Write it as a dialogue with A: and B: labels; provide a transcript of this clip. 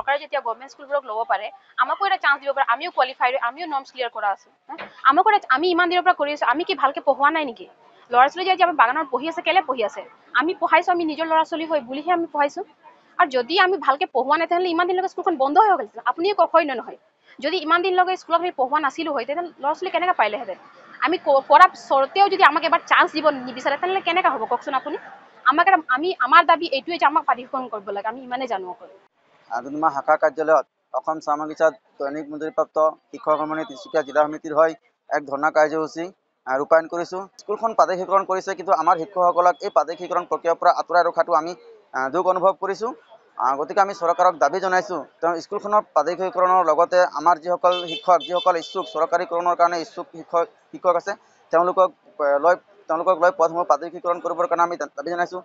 A: চৰকাৰে যেতিয়া গভৰ্ণমেণ্ট স্কুলবোৰক ল'ব পাৰে আমাকো এটা চান্স দিব পাৰে আমিও কোৱালিফাইড আমিও নৰ্মছ ক্লিয়াৰ কৰা আছো এটা আমি ইমান দিনৰ পৰা কৰি আছো আমি কি ভালকে পঢ়োৱা নাই নেকি? ল'ৰা ছোৱালী যদি আমাৰ বাগানত পঢ়ি আছে কেলে পঢ়ি আছে? আমি পঢ়াইছো আমি নিজৰ ল'ৰা ছোৱালী হৈ বুলিহে আমি পঢ়াইছো। আৰু যদি আমি ভালকে পঢ়োৱা নাই তেনেহ'লে ইমান দিনলৈকে স্কুলখন বন্ধ হৈ গ'ল আপুনিয়ে কওক হয় নে নহয়? যদি ইমান দিনলৈকে স্কুলত আমি পঢ়োৱা নাছিলো হয় তেনেহ'লে ল'ৰা ছোৱালী কেনেকৈ পাৰিলেহেঁতেন? আমি কৰা স্বত্তেও যদি আমাক এবাৰ চান্স দিব নিবিচাৰে তেনেহ'লে কেনেকৈ হ'ব? কওকচোন আপুনি। আমাক আমি আমাৰ দাবী এইটোৱে যে আমাক প্ৰাধিকৰণ কৰিব লাগে আমি ইমানেই জানো অকল।
B: আদুনিমা শাখা কাৰ্যালয়ত অসম চাহ বাগিচাত দৈনিক মজুৰিপ্ৰাপ্ত শিক্ষক সমন্বয় তিনিচুকীয়া জিলা সমিতিৰ হৈ এক ধৰ্ণা কাৰ্যসূচী ৰূপায়ণ কৰিছোঁ। স্কুলখন প্ৰাদেশিকৰণ কৰিছে কিন্তু আমাৰ শিক্ষকসকলক এই প্ৰাদেশিকৰণ প্ৰক্ৰিয়াৰ পৰা আঁতৰাই ৰখাটো আমি দুখ অনুভৱ কৰিছোঁ। গতিকে আমি চৰকাৰক দাবী জনাইছোঁ তেওঁ স্কুলখনৰ প্ৰাদেশিকৰণৰ লগতে আমাৰ যিসকল শিক্ষক যিসকল ইচ্ছুক চৰকাৰীকৰণৰ কাৰণে ইচ্ছুক শিক্ষক শিক্ষক আছে তেওঁলোকক লৈ তেওঁলোকক লৈ পদসমূহ প্ৰাদেশিকৰণ কৰিবৰ কাৰণে আমি দাবী জনাইছোঁ।